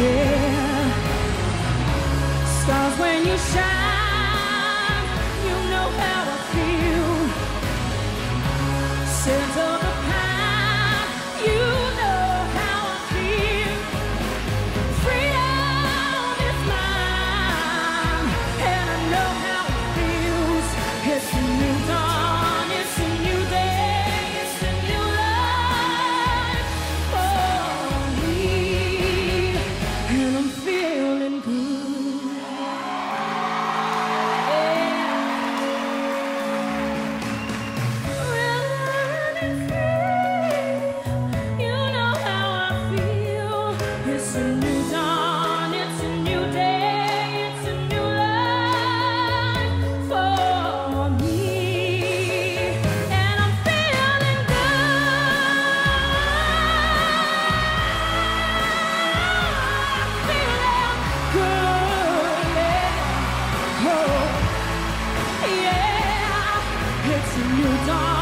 yeah. Stars when you shine, you know how I feel. Of the you know how I feel. Freedom is mine, and I know how it feels. It's a new dawn.